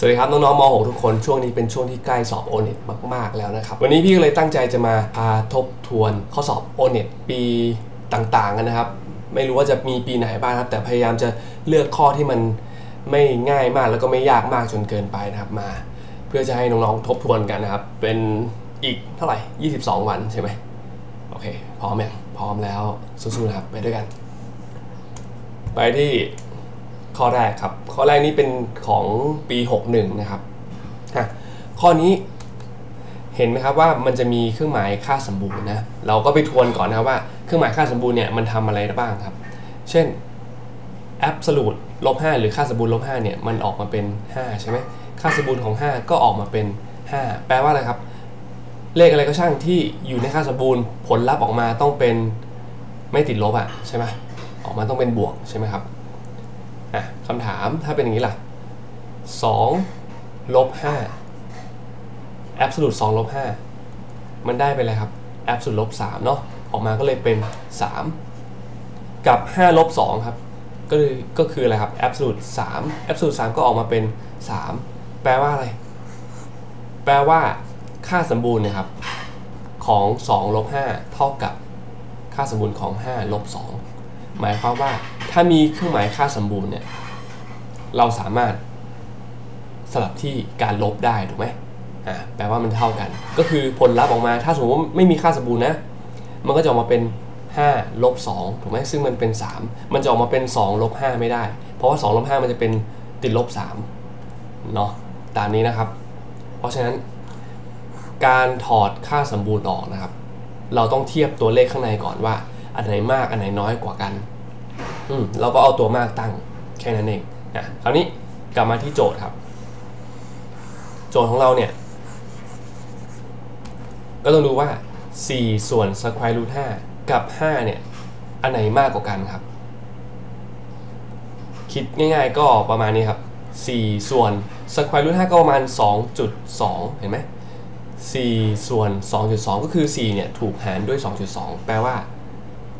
สวัสดีครับน้องๆม .6 ทุกคนช่วงนี้เป็นช่วงที่ใกล้สอบ o n e t มาก ๆ แล้วนะครับ วันนี้พี่ก็เลยตั้งใจจะมาพาทบทวนข้อสอบ o n e t ปีต่างๆกันนะครับ ไม่รู้ว่าจะมีปีไหนบ้างครับ แต่พยายามจะเลือกข้อที่มันไม่ง่ายมากแล้วก็ไม่ยากมากจนเกินไปนะครับมา เพื่อจะให้น้องๆทบทวนกันนะครับ เป็นอีกเท่าไหร่ 22 วันใช่ไหมโอเคพร้อมยังพร้อมแล้วสู้ๆนะครับไปด้วยกัน ไปที่ ข้อแรกครับ ข้อแรกนี้เป็นของปี 61 นะครับข้อนี้เห็นไหมครับว่ามันจะมีเครื่องหมายค่าสมบูรณ์นะ เราก็ไปทวนก่อนนะครับว่าเครื่องหมายค่าสมบูรณ์เนี่ยมันทำอะไรบ้างครับ เช่น absolute ลบ5หรือค่าสมบูรณ์ลบ5เนี่ยมันออกมาเป็น 5 ใช่ไหมค่าสมบูรณ์ของ 5 ก็ออกมาเป็น 5 แปลว่าอะไรครับ เลขอะไรก็ช่างที่อยู่ในค่าสมบูรณ์ผลลัพธ์ออกมาต้องเป็นไม่ติดลบอะใช่ไหมออกมาต้องเป็นบวกใช่ไหมครับ อะคำถามถ้าเป็นอย่างนี้ล่ะ2ลบ5 absolute 2ลบ5มันได้ไปเลยครับ absolute ลบ3เนาะออกมาก็เลยเป็น 3 กับ5ลบ2ครับก็คือก็คืออะไรครับ absolute 3 absolute 3 ก็ออกมาเป็น 3 แปลว่าอะไร แปลว่า ค่าสมบูรณ์นะครับของ2ลบ5เท่ากับค่าสมบูรณ์ของ5ลบ2 หมายความว่าถ้ามีเครื่องหมายค่าสมบูรณ์เนี่ยเราสามารถสลับที่การลบได้ถูกไหมอ่าแปลว่ามันเท่ากัน ก็คือผลลัพธ์ออกมาถ้าสมมติว่าไม่มีค่าสมบูรณ์นะ มันก็จะออกมาเป็น5ลบ2ถูกไหมซึ่งมันเป็น 3 มันจะออกมาเป็น2ลบ5ไม่ได้ เพราะว่า2ลบ5มันจะเป็นติดลบ3เนาะตามนี้นะครับ เพราะฉะนั้น การถอดค่าสมบูรณ์ออกนะครับ เราต้องเทียบตัวเลขข้างในก่อนว่า อันไหนมากอันไหนน้อยกว่ากันอืมเราก็เอาตัวมากตั้งแค่นั้นเองนะคราวนี้กลับมาที่โจทย์ครับ โจทย์ของเราเนี่ย ก็ต้องดูว่า 4 ส่วน square root 5กับ 5 เนี่ย อันไหนมากกว่ากันครับ คิดง่ายๆก็ประมาณนี้ครับ 4 ส่วน square root 5ก็ประมาณ 2.2 เห็นไหม4ส่วน 2.2 ก็คือ 4 เนี่ย ถูกหารด้วย 2.2 แปลว่า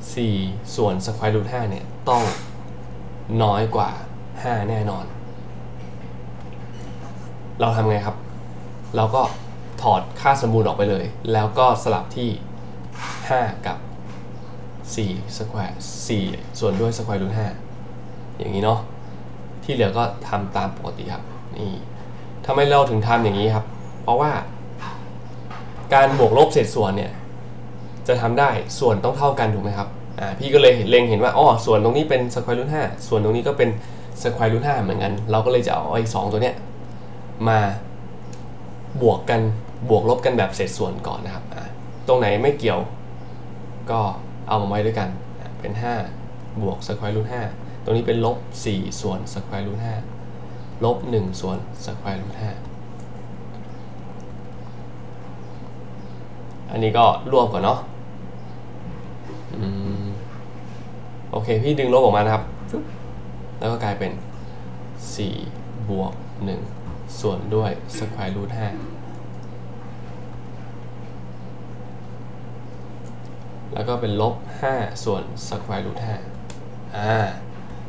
4 ส่วน square root 5เนี่ย ต้องน้อยกว่า 5 แน่นอน เราทำไงครับ เราก็ถอดค่าสมบูรณ์ออกไปเลย แล้วก็สลับที่ 5 กับ4 square 4ส่วนด้วย square root 5อย่างนี้เนาะที่เหลือก็ทำตามปกติครับนี่ทำไมเราถึงทำอย่างนี้ครับ เพราะว่า การบวกลบเศษส่วนเนี่ย จะทำได้ส่วนต้องเท่ากันถูกไหมครับอ่าพี่ก็เลยเล็งเห็นว่าอ๋อส่วนตรงนี้เป็น square root ห้าส่วนตรงนี้ก็เป็น square root ห้าเหมือนกัน เราก็เลยจะเอาไอ้สองตัวเนี้ยมาบวกกันบวกลบกันแบบเศษส่วนก่อนนะครับอ่าตรงไหนไม่เกี่ยวก็เอามาไว้ด้วยกันเป็น 5 บวก square root ห้าตรงนี้เป็นลบ 4 ส่วน square root ห้าลบ 1 ส่วน square root ห้าอันนี้ก็รวมก่อนเนาะ โอเค พี่ดึงลบออกมานะครับ แล้วก็กลายเป็น 4 บวก 1 ส่วนด้วย square root 5แล้วก็เป็นลบ 5 ส่วน square root 5อ่า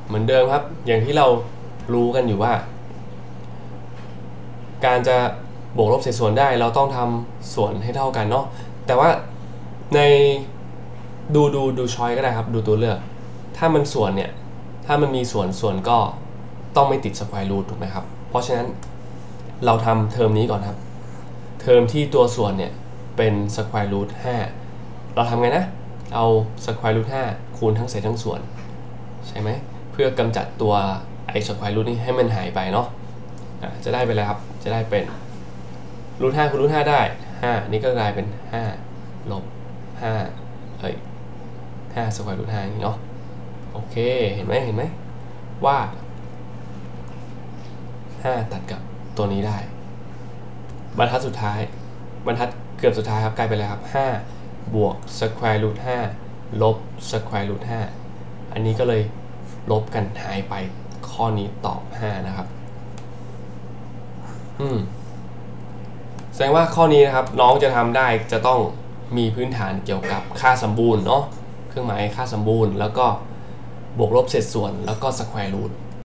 เหมือนเดิมครับ อย่างที่เรารู้กันอยู่ว่า การจะบวกลบเศษส่วนได้เราต้องทำส่วนให้เท่ากันเนาะ แต่ว่าใน ดูดูดู choice ก็ได้ครับ ดูตัวเลือก ถ้ามันส่วนเนี่ย ถ้ามันมีส่วนส่วนก็ต้องไม่ติด square root ถูกไหมครับ เพราะฉะนั้นเราทำเทอมนี้ก่อนครับ เทอมที่ตัวส่วนเนี่ย เป็น square root 5เราทำไงนะ เอา square root 5คูณทั้งเศษทั้งส่วน ใช่ไหม เพื่อกำจัดตัวไอ้ square root นี้ให้มันหายไปเนาะะจะได้ไปเลยครับ จะได้เป็น root 5คูณ root 5ได้5นี่ก็กลายเป็น5ลบ5เอ้ย 5 square root 5อย่างนี้เนาะโอเคเห็นไหมเห็นไหมว่า 5 ตัดกับตัวนี้ได้ บรรทัดสุดท้าย บรรทัดเกือบสุดท้ายครับกลายเป็นอะไรครับ 5 บวก square root 5ลบ square root 5อันนี้ก็เลยลบกันหายไปข้อนี้ตอบ 5 นะครับ อืมแสดงว่าข้อนี้นะครับน้องจะทำได้จะต้องมีพื้นฐานเกี่ยวกับค่าสมบูรณ์เนาะ รื่องหมายค่าสมบูรณ์ แล้วก็บวกลบเศษส่วน แล้วก็สแควร์รูท